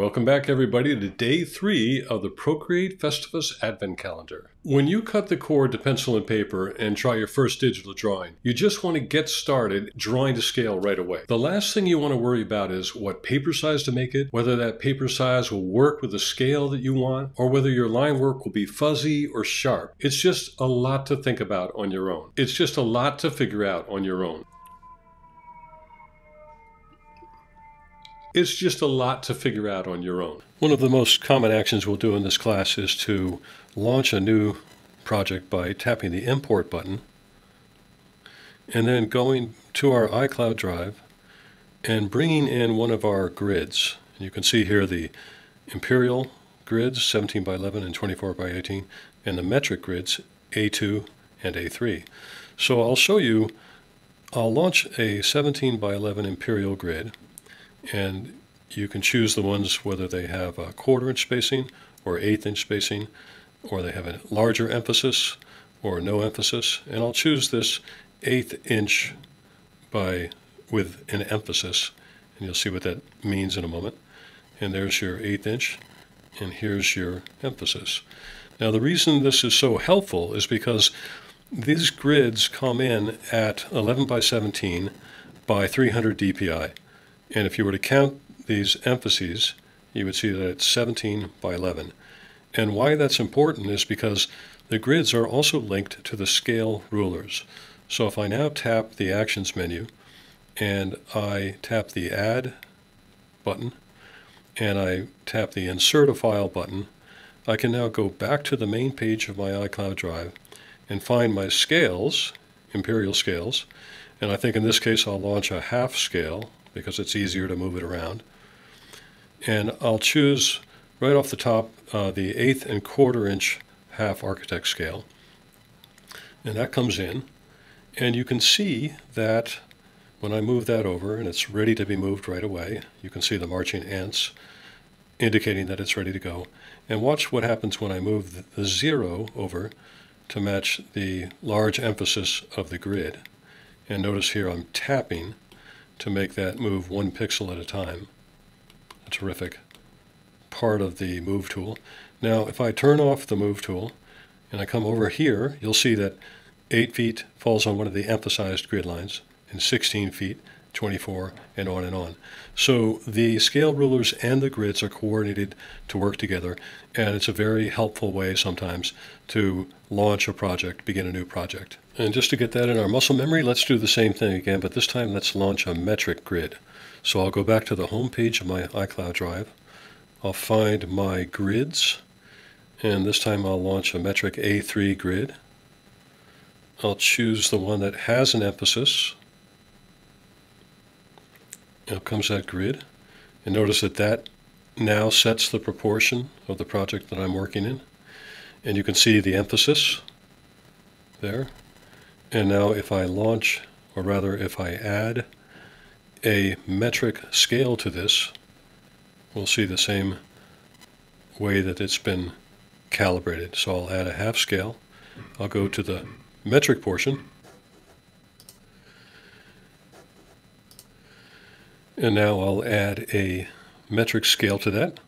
Welcome back, everybody, to day three of the Procreate Festivus Advent Calendar. When you cut the cord to pencil and paper and try your first digital drawing, you just want to get started drawing to scale right away. The last thing you want to worry about is what paper size to make it, whether that paper size will work with the scale that you want, or whether your line work will be fuzzy or sharp. It's just a lot to think about on your own. It's just a lot to figure out on your own. It's just a lot to figure out on your own. One of the most common actions we'll do in this class is to launch a new project by tapping the import button and then going to our iCloud drive and bringing in one of our grids. You can see here the imperial grids 17 by 11 and 24 by 18 and the metric grids A2 and A3. So I'll show you, I'll launch a 17 by 11 imperial grid and you can choose the ones whether they have a quarter inch spacing or eighth inch spacing or they have a larger emphasis or no emphasis. And I'll choose this eighth inch by with an emphasis and you'll see what that means in a moment. And there's your eighth inch and here's your emphasis. Now the reason this is so helpful is because these grids come in at 11 by 17 by 300 dpi and if you were to count these emphases, you would see that it's 17 by 11. And why that's important is because the grids are also linked to the scale rulers. So if I now tap the Actions menu and I tap the Add button and I tap the Insert a File button, I can now go back to the main page of my iCloud Drive and find my scales, imperial scales, and I think in this case I'll launch a half scale because it's easier to move it around. And I'll choose right off the top uh, the eighth and quarter inch half architect scale. And that comes in. And you can see that when I move that over and it's ready to be moved right away, you can see the marching ants indicating that it's ready to go. And watch what happens when I move the zero over to match the large emphasis of the grid. And notice here I'm tapping to make that move one pixel at a time. A terrific part of the move tool. Now, if I turn off the move tool and I come over here, you'll see that 8 feet falls on one of the emphasized grid lines, and 16 feet 24, and on and on. So the scale rulers and the grids are coordinated to work together, and it's a very helpful way sometimes to launch a project, begin a new project. And just to get that in our muscle memory, let's do the same thing again, but this time let's launch a metric grid. So I'll go back to the home page of my iCloud Drive. I'll find my grids, and this time I'll launch a metric A3 grid. I'll choose the one that has an emphasis, now comes that grid. And notice that that now sets the proportion of the project that I'm working in. And you can see the emphasis there. And now if I launch, or rather if I add a metric scale to this, we'll see the same way that it's been calibrated. So I'll add a half scale. I'll go to the metric portion And now I'll add a metric scale to that.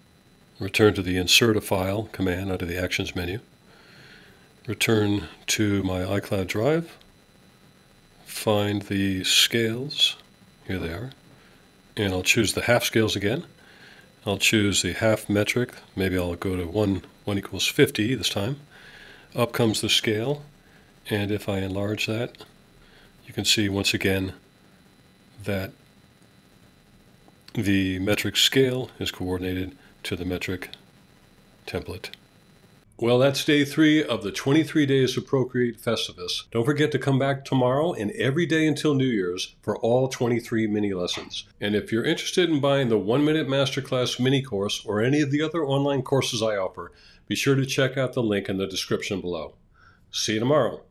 Return to the Insert a File command under the Actions menu. Return to my iCloud Drive. Find the scales. Here they are. And I'll choose the half scales again. I'll choose the half metric. Maybe I'll go to 1, 1 equals 50 this time. Up comes the scale. And if I enlarge that, you can see once again that the metric scale is coordinated to the metric template. Well, that's day three of the 23 Days of Procreate Festivus. Don't forget to come back tomorrow and every day until New Year's for all 23 mini lessons. And if you're interested in buying the One Minute Masterclass mini course or any of the other online courses I offer, be sure to check out the link in the description below. See you tomorrow.